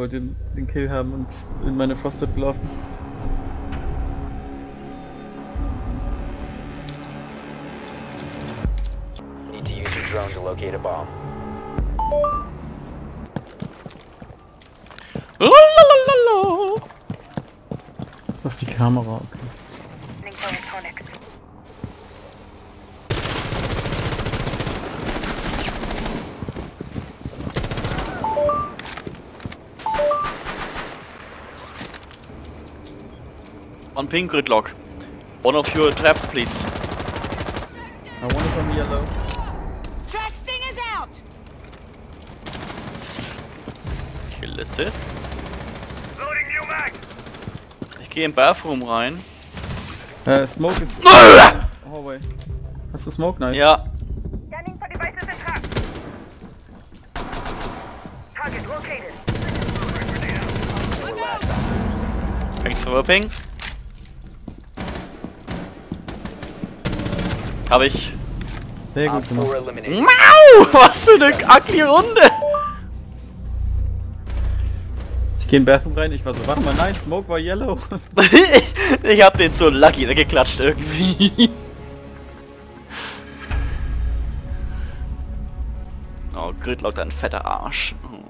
wollte den, den Kill haben und in meine Frosted gelaufen. Need to use your drone to locate a bomb. Lalalala. Das ist die Kamera, okay. On pink gridlock. One of your traps, please. I one is on yellow. Track stingers out! Kill Assist. Ich gehe im Bathroom rein. Äh, Smoke ist... Hallway. Hast du Smoke? Nice. Ja. Thanks for whipping. Hab ich. Sehr gut gemacht. 4 eliminated. Mau! Was für eine ugly Runde! Ich gehe in den Bathroom rein, ich war so, warte mal, nein, Smoke war yellow. ich hab den so lucky geklatscht irgendwie. Oh, Gridlock, dein fetter Arsch. Oh